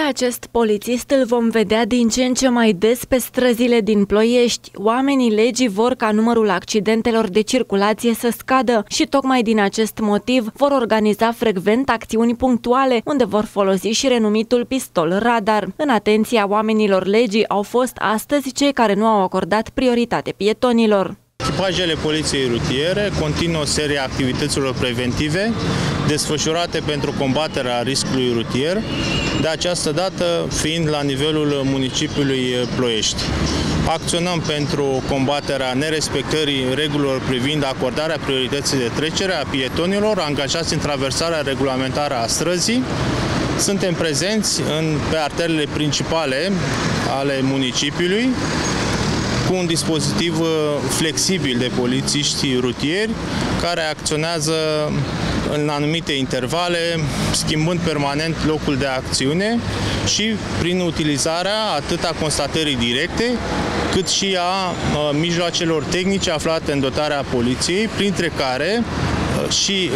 Pe acest polițist îl vom vedea din ce în ce mai des pe străzile din Ploiești. Oamenii legii vor ca numărul accidentelor de circulație să scadă și tocmai din acest motiv vor organiza frecvent acțiuni punctuale unde vor folosi și renumitul pistol radar. În atenția oamenilor legii au fost astăzi cei care nu au acordat prioritate pietonilor. Echipajele Poliției Rutiere continuă seria activităților preventive desfășurate pentru combaterea riscului rutier, de această dată fiind la nivelul municipiului Ploiești. Acționăm pentru combaterea nerespectării regulilor privind acordarea priorității de trecere a pietonilor angajați în traversarea regulamentară a străzii. Suntem prezenți în, pe arterele principale ale municipiului, cu un dispozitiv uh, flexibil de polițiști rutieri care acționează în anumite intervale, schimbând permanent locul de acțiune și prin utilizarea atât a constatării directe, cât și a uh, mijloacelor tehnice aflate în dotarea poliției, printre care uh, și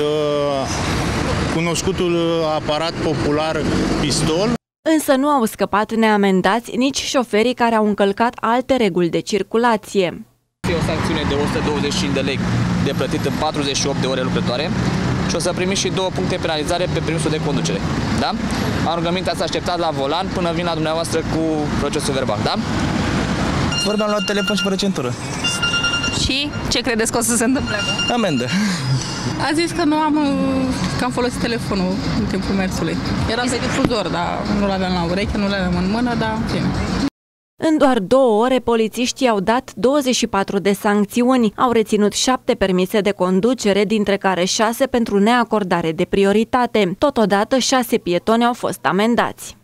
cunoscutul aparat popular pistol. Însă nu au scăpat neamendați nici șoferii care au încălcat alte reguli de circulație. E o sancțiune de 125 de lei de plătit în 48 de ore lucrătoare și o să primiți și două puncte penalizare pe permisul de conducere. Da? Am rugămintea să așteptați la volan până vin la dumneavoastră cu procesul verbal. Da? Vorbeam la telefon și fără centură. Și ce credeți că o să se întâmple? Amendă. A zis că nu am, că am folosit telefonul în timpul mersului. Era pe difuzor, dar nu l-aveam la ureche, nu l-aveam în mână, dar în fine. În doar două ore, polițiștii au dat 24 de sancțiuni. Au reținut șapte permise de conducere, dintre care șase pentru neacordare de prioritate. Totodată, șase pietoni au fost amendați.